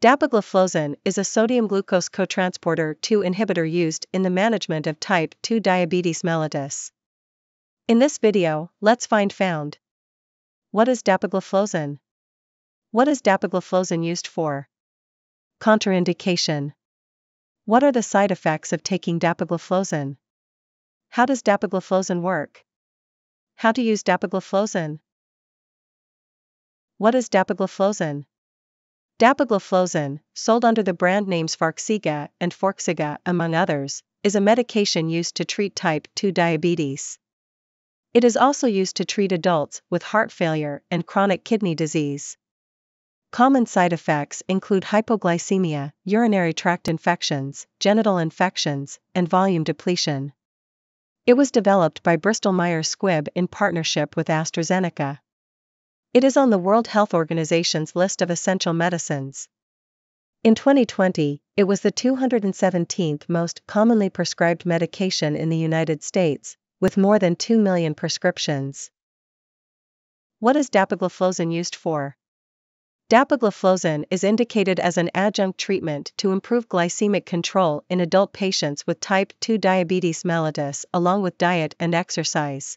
Dapagliflozin is a sodium glucose cotransporter 2 inhibitor used in the management of type 2 diabetes mellitus. In this video, let's find found. What is dapagliflozin? What is dapagliflozin used for? Contraindication. What are the side effects of taking dapagliflozin? How does dapagliflozin work? How to use dapagliflozin? What is dapagliflozin? Dapagliflozin, sold under the brand names Farxiga and Forxiga among others, is a medication used to treat type 2 diabetes. It is also used to treat adults with heart failure and chronic kidney disease. Common side effects include hypoglycemia, urinary tract infections, genital infections, and volume depletion. It was developed by Bristol Myers Squibb in partnership with AstraZeneca. It is on the World Health Organization's list of essential medicines. In 2020, it was the 217th most commonly prescribed medication in the United States, with more than 2 million prescriptions. What is dapagliflozin used for? Dapagliflozin is indicated as an adjunct treatment to improve glycemic control in adult patients with type 2 diabetes mellitus along with diet and exercise.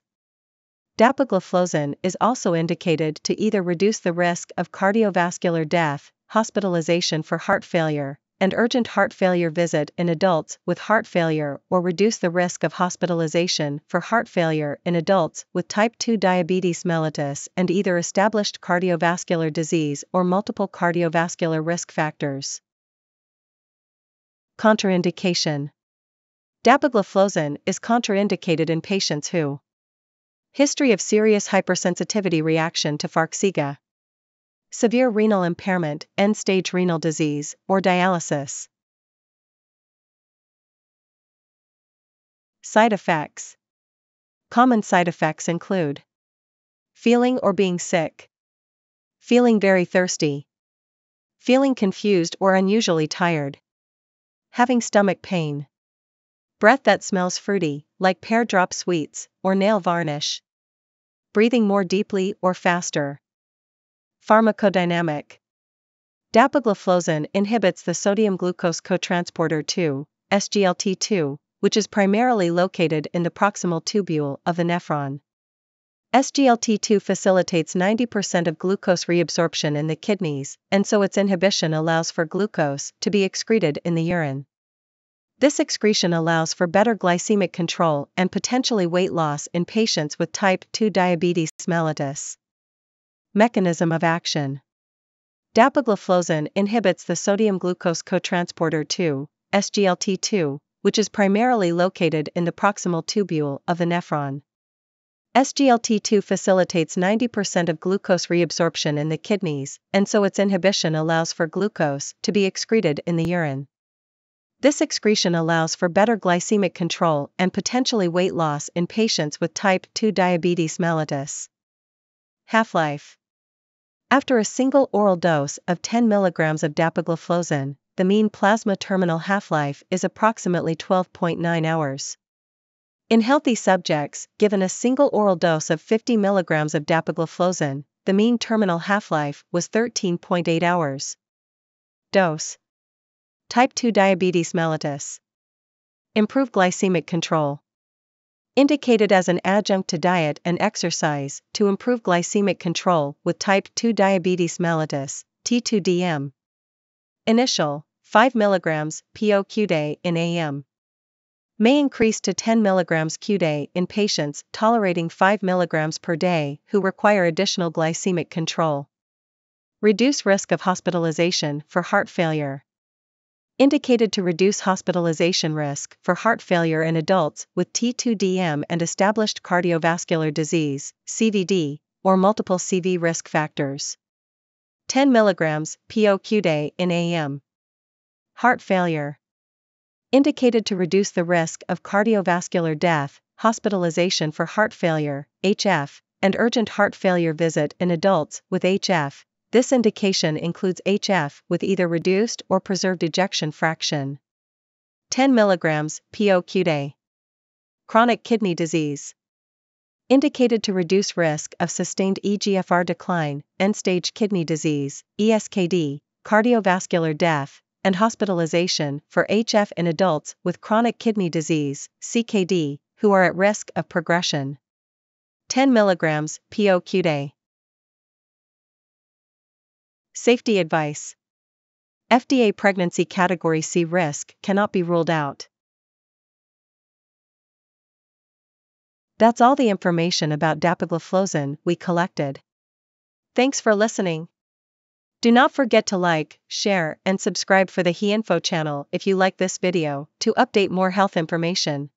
Dapagliflozin is also indicated to either reduce the risk of cardiovascular death, hospitalization for heart failure, and urgent heart failure visit in adults with heart failure or reduce the risk of hospitalization for heart failure in adults with type 2 diabetes mellitus and either established cardiovascular disease or multiple cardiovascular risk factors. Contraindication Dapagliflozin is contraindicated in patients who History of serious hypersensitivity reaction to Farxiga. Severe renal impairment, end stage renal disease, or dialysis. Side effects Common side effects include feeling or being sick, feeling very thirsty, feeling confused or unusually tired, having stomach pain, breath that smells fruity, like pear drop sweets, or nail varnish. Breathing more deeply or faster. Pharmacodynamic Dapagliflozin inhibits the sodium glucose cotransporter 2, SGLT2, which is primarily located in the proximal tubule of the nephron. SGLT2 facilitates 90% of glucose reabsorption in the kidneys, and so its inhibition allows for glucose to be excreted in the urine. This excretion allows for better glycemic control and potentially weight loss in patients with type 2 diabetes mellitus. Mechanism of action Dapagliflozin inhibits the sodium glucose cotransporter 2, SGLT2, which is primarily located in the proximal tubule of the nephron. SGLT2 facilitates 90% of glucose reabsorption in the kidneys, and so its inhibition allows for glucose to be excreted in the urine. This excretion allows for better glycemic control and potentially weight loss in patients with type 2 diabetes mellitus. Half-life After a single oral dose of 10 mg of dapagliflozin, the mean plasma terminal half-life is approximately 12.9 hours. In healthy subjects, given a single oral dose of 50 mg of dapagliflozin, the mean terminal half-life was 13.8 hours. Dose Type 2 diabetes mellitus. Improve glycemic control. Indicated as an adjunct to diet and exercise to improve glycemic control with type 2 diabetes mellitus, T2DM. Initial 5 mg PO QD in AM. May increase to 10 mg QD in patients tolerating 5 mg per day who require additional glycemic control. Reduce risk of hospitalization for heart failure indicated to reduce hospitalization risk for heart failure in adults with T2DM and established cardiovascular disease, CVD, or multiple CV risk factors. 10 mg POQ day in AM. Heart failure. Indicated to reduce the risk of cardiovascular death, hospitalization for heart failure, HF, and urgent heart failure visit in adults with HF, this indication includes HF with either reduced or preserved ejection fraction. 10 mg POQ Chronic kidney disease. Indicated to reduce risk of sustained EGFR decline, end stage kidney disease, ESKD, cardiovascular death, and hospitalization for HF in adults with chronic kidney disease, CKD, who are at risk of progression. 10 mg POQ day. Safety advice FDA pregnancy category C risk cannot be ruled out. That's all the information about dapagliflozin we collected. Thanks for listening. Do not forget to like, share, and subscribe for the HeInfo channel if you like this video to update more health information.